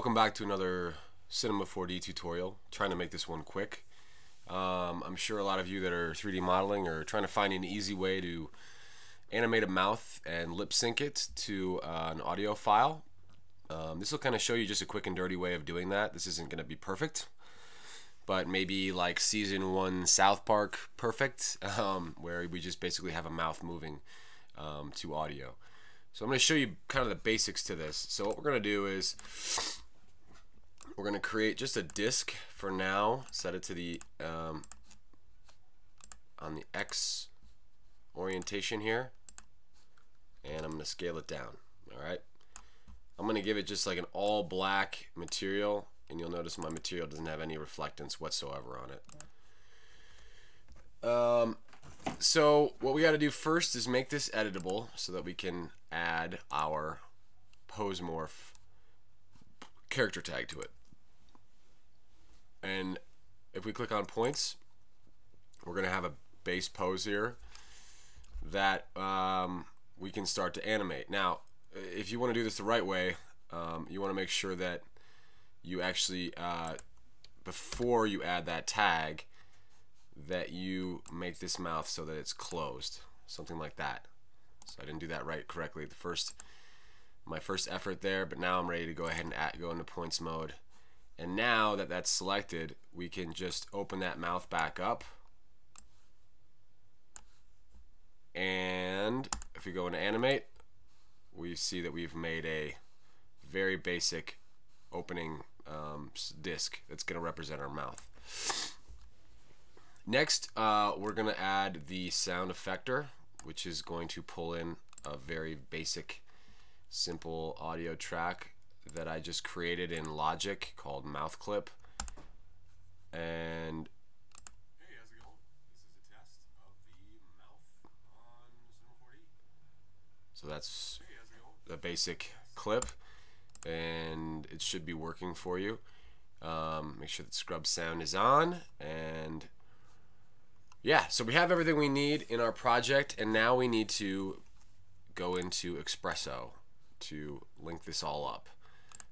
Welcome back to another Cinema 4D tutorial. Trying to make this one quick. Um, I'm sure a lot of you that are 3D modeling are trying to find an easy way to animate a mouth and lip sync it to uh, an audio file. Um, this will kind of show you just a quick and dirty way of doing that. This isn't going to be perfect, but maybe like season one South Park perfect, um, where we just basically have a mouth moving um, to audio. So I'm going to show you kind of the basics to this. So what we're going to do is we're going to create just a disk for now. Set it to the um, on the X orientation here, and I'm going to scale it down. All right. I'm going to give it just like an all black material, and you'll notice my material doesn't have any reflectance whatsoever on it. Um, so what we got to do first is make this editable so that we can add our pose morph character tag to it. And if we click on points, we're going to have a base pose here that um, we can start to animate. Now, if you want to do this the right way, um, you want to make sure that you actually, uh, before you add that tag, that you make this mouth so that it's closed, something like that. So I didn't do that right correctly the first, my first effort there, but now I'm ready to go ahead and add, go into points mode. And now that that's selected, we can just open that mouth back up. And if we go into animate, we see that we've made a very basic opening um, disc that's going to represent our mouth. Next, uh, we're going to add the sound effector, which is going to pull in a very basic, simple audio track that I just created in Logic called Mouth Clip. And Hey, how's it going? This is a test of the mouth on Cinema 4D. so that's Hey, how's it going? the basic clip, and it should be working for you. Um, make sure that scrub sound is on, and yeah, so we have everything we need in our project, and now we need to go into Xpresso to link this all up.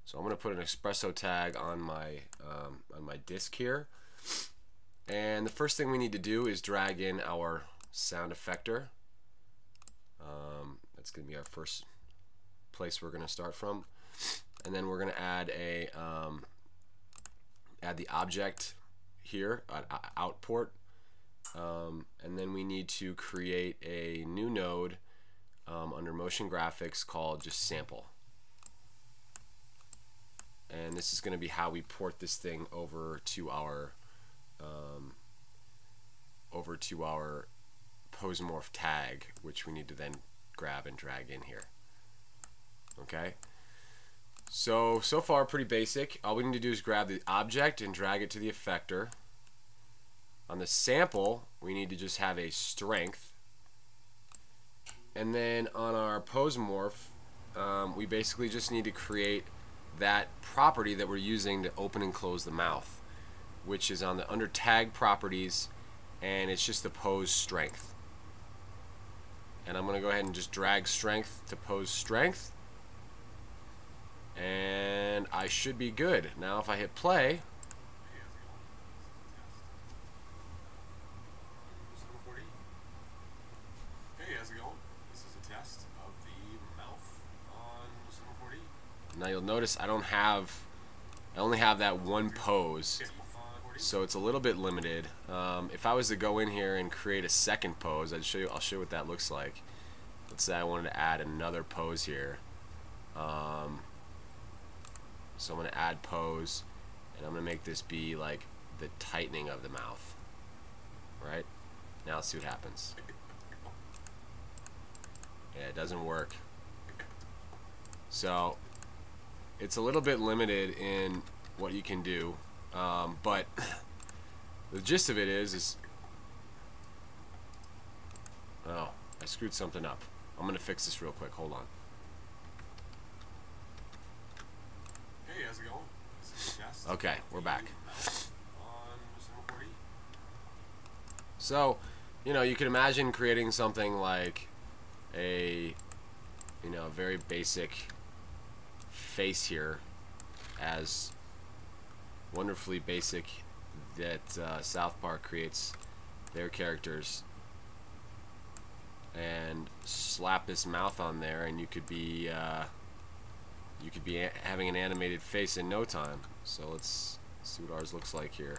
So I'm going to put an Xpresso tag on my um, on my disk here, and the first thing we need to do is drag in our sound effector. Um, that's going to be our first place we're going to start from, and then we're going to add a um, add the object here, an out port um, and then we need to create a new node um, under motion graphics called just sample. And this is going to be how we port this thing over to our um, over to our pose morph tag, which we need to then grab and drag in here. Okay. So, so far pretty basic. All we need to do is grab the object and drag it to the effector. On the sample, we need to just have a strength. And then on our pose morph, um, we basically just need to create that property that we're using to open and close the mouth, which is on the under tag properties, and it's just the pose strength. And I'm going to go ahead and just drag strength to pose strength. And I should be good. Now if I hit play, Hey, how's it going? This is a test of the mouth on Cinema 4D. Now you'll notice I don't have, I only have that one pose, so it's a little bit limited. Um, if I was to go in here and create a second pose, I'd show you. I'll show you what that looks like. Let's say I wanted to add another pose here. Um, so I'm going to add pose, and I'm going to make this be like the tightening of the mouth. Right? Now let's see what happens. Yeah, it doesn't work. So it's a little bit limited in what you can do, um, but the gist of it is, is oh, I screwed something up. I'm gonna fix this real quick. Hold on. Hey, how's it going? This is a Okay, we're back. on Cinema 4D. So, you know, you can imagine creating something like a, you know, very basic face here. as wonderfully basic that uh, South Park creates their characters and slap this mouth on there and you could be uh, you could be having an animated face in no time so let's see what ours looks like here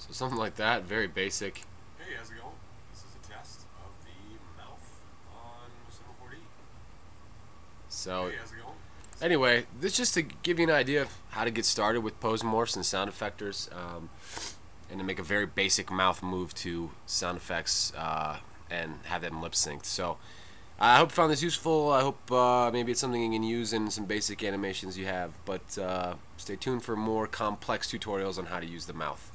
So something like that, very basic. Hey, how's it going? This is a test of the mouth on Cinema 4D. So Hey, how's it going? anyway, this just to give you an idea of how to get started with pose morphs and sound effectors, um, and to make a very basic mouth move to sound effects uh, and have them lip synced. So I hope you found this useful. I hope uh, maybe it's something you can use in some basic animations you have. But uh, stay tuned for more complex tutorials on how to use the mouth.